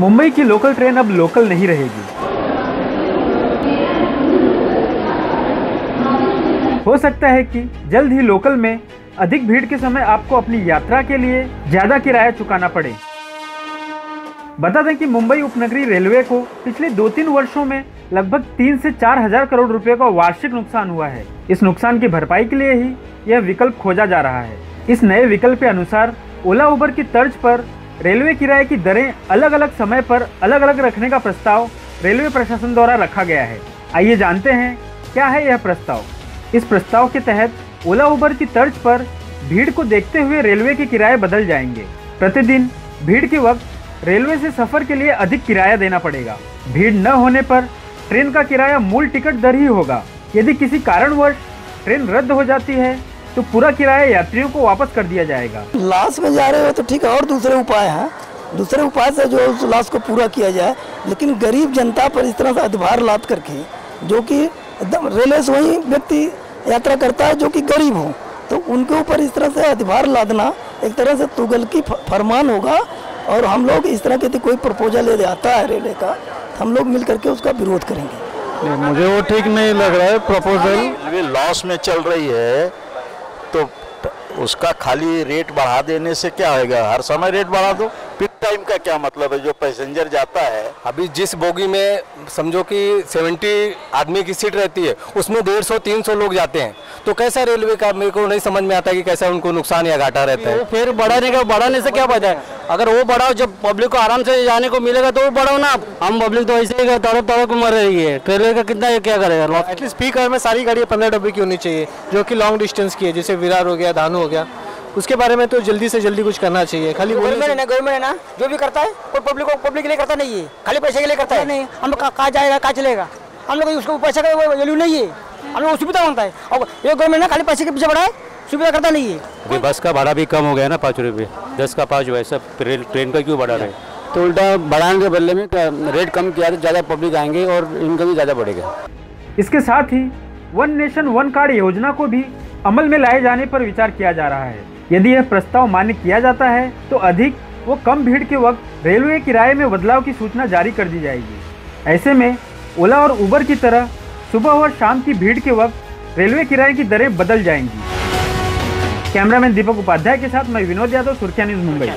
मुंबई की local train अब local नहीं रहेगी। हो सकता है कि जल्द ही लोकल में अधिक भीड़ के समय आपको अपनी यात्रा के लिए ज़्यादा किराया चुकाना पड़े। बता दें कि मुंबई उपनगरीय रेलवे को पिछले दो तीन वर्षों में लगभग तीन से चार हज़ार करोड़ रुपए का वार्षिक नुकसान हुआ है। इस नुकसान की भरपाई के लिए ही यह विकल्प खोजा जा रहा है। इस नए विकल्प के अनुसार ओला उबर की तर्ज पर रेलवे किराए की दरें अलग अलग समय पर अलग अलग रखने का प्रस्ताव रेलवे प्रशासन द्वारा रखा गया है। आइए जानते हैं, क्या है यह प्रस्ताव? इस प्रस्ताव के तहत ओला उबर की तर्ज पर भीड़ को देखते हुए रेलवे के किराए बदल जाएँगे। प्रतिदिन भीड़ के वक्त रेलवे से सफ़र के लिए अधिक किराया देना पड़ेगा। भीड़ न होने पर ट्रेन का किराया मूल टिकट दर ही होगा। यदि किसी कारणवश ट्रेन रद्द हो जाती है तो पूरा किराया यात्रियों को वापस कर दिया जाएगा। लाश में जा रहे हो तो ठीक है और दूसरे उपाय हैं। दूसरे उपाय से जो उस लाश को पूरा किया जाए लेकिन गरीब जनता पर इस तरह से अधिभार लाद करके जो कि एकदम रेलवे से वही व्यक्ति यात्रा करता है जो कि गरीब हो तो उनके ऊपर इस तरह से अधिभार लादना एक तरह से तुगल की फरमान होगा और हम लोग इस तरह के यदि कोई प्रपोजल यदि आता है रेलवे का तो हम लोग मिल करके उसका विरोध करेंगे। मुझे वो ठीक नहीं लग रहा है प्रपोजल। लॉस में चल रही है तो उसका खाली रेट बढ़ा देने से क्या होगा हर समय रेट बढ़ा दो। टाइम का क्या मतलब है? जो पैसेंजर जाता है। अभी जिस बोगी में समझो कि 70 आदमी की सीट रहती है उसमें 150 300 लोग जाते हैं। तो कैसा रेलवे का मेरे को नहीं समझ में आता कि कैसा उनको नुकसान या घाटा रहता है। फिर बढ़ाने का बढ़ाने से क्या फ़ायदा है? अगर वो बढ़ाओ जब पब्लिक को आराम से जाने को मिलेगा तो वो बढ़ाओ ना हम पब्लिक तो ऐसे ही तड़प तड़प मर रही है। रेलवे का कितना क्या करेगा? एटलीस्ट आवर में सारी गाड़ियाँ पंद्रह डब्बे की होनी चाहिए जो कि लॉन्ग डिस्टेंस की है जैसे विरार हो गया धानु हो गया। उसके बारे में तो जल्दी से जल्दी कुछ करना चाहिए। खाली बोलने गवर्नमेंट है ना गवर्नमेंट है ना जो भी करता है वो पब्लिक को पब्लिक के लिए करता नहीं है। खाली पैसे के लिए करता है। नहीं हम लोग कहाँ- जाएगा कहाँ चलेगा? हम लोग उसको पैसे का वैल्यू नहीं है। हम लोग सुविधा माँगता है। और ये गवर्नमेंट ना खाली पैसे के पीछे बढ़ा है सुविधा करता नहीं है। अभी बस का भाड़ा भी कम हो गया ना पाँच रुपये। दस का पाँच हुआ सब ट्रेन का क्यों बढ़ा रहे? हैं? तो उल्टा बढ़ाने के बदले में रेट कम किया तो ज़्यादा पब्लिक आएँगे और इनका भी ज़्यादा बढ़ेगा। इसके साथ ही वन नेशन वन कार्ड योजना को भी अमल में लाए जाने पर विचार किया जा रहा है। यदि यह प्रस्ताव मान्य किया जाता है तो अधिक वो कम भीड़ के वक्त रेलवे किराए में बदलाव की सूचना जारी कर दी जाएगी। ऐसे में, ओला और उबर की तरह सुबह और शाम की भीड़ के वक्त रेलवे किराए की दरें बदल जाएँगी। कैमरामैन दीपक उपाध्याय के साथ मैं विनोद यादव, सुर्खिया न्यूज़ मुंबई।